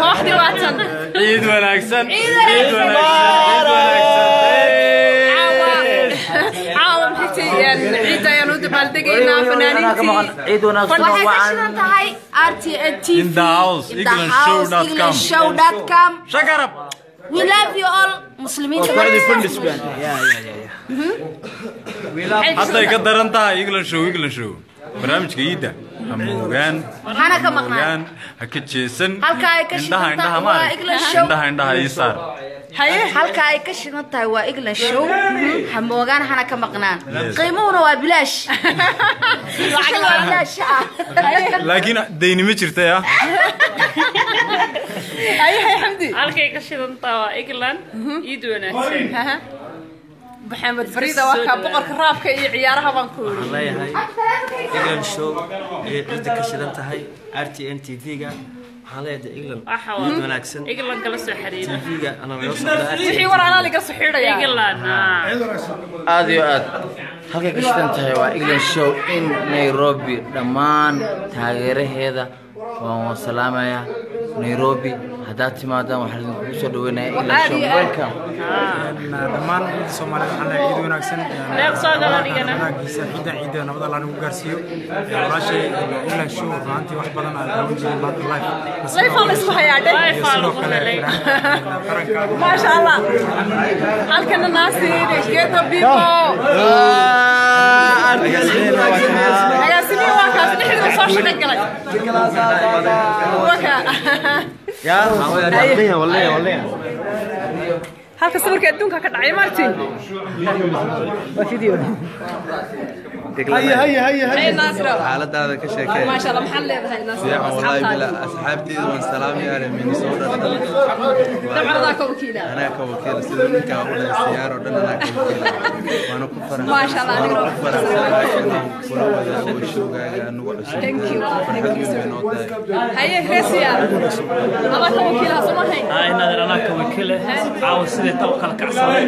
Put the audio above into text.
kooxdii waa tan ciid wanaagsan Ciid ciid maxay ciidda ayaan u dabaaldegaynaa fanaaniintii ciid wanaagsan tahay In the englandshow.com. house, englandshow.com. shakarab We love you all muslimiinta hadday ka daran tahay england show england show barnaamijka iidda ha moogaan moogaan ha ka jeesan indhaha indhaha arag. England show. indhaha indhaha ii saar halka ay ka shidan tahay waa england show ha moogaan hana ka maqnaan Yes. qiimuhuna waa bilaash lacag waa bilaash ah laakiin deyni ma jirtay ah halkay ka shidantaa waa england iid wanaagsan محمد فريدة وكا بقر كراب كي عيارها بانكو الله يهي إغلان شو؟ إغلان كشدان تهي عرتي انتي ديغا حالي يدي إغلان أحوان إغلان قلص حريرة. تي ديغا أنا ميوصف لأتي تحي ورا أنا لقص حريرة يعني. يا إغلان آذي وآد هكا كشدان تهي وإغلان شو؟ إن نيروبي دمان تاغيري هيدا وهو يا نيروبي هذا تما دام وحل مشد وين إلى شو ويلكم إن دمان سومالي حنا عيدون أحسن لاك صادق علي أنا أنا جيسا عيد عيد أنا بدل أنا مقرسيو وراشي إلى شو فانتي واحد بدل أنا دوم جي ما تلاقي لا يفعلس في حياتي لا يفعلس في حياتي ما شاء الله هل كان الناس يدش كيتو بيبو يا يا هل كسبرك أدونك هكذا عيا مارتين ما تيديه هيا هيا هيا. هيا ناصر على ده كل شيء ما شاء الله محل هاي ناصر يا والله بلا أصحابتي ومن سلامي على من صورة. تبع رضاك وكيلة. أنا كوكيلة سيدنا كأول السيارة ودنا أنا كوكيلة ما نكفر ما شاء الله نكفر ما نكفر ما شاء الله نكفر ما شاء الله نكفر ما شاء الله نكفر ما شاء الله نكفر الله نكفر ما شاء الله نكفر ما شاء الله tableeta kala kacsaday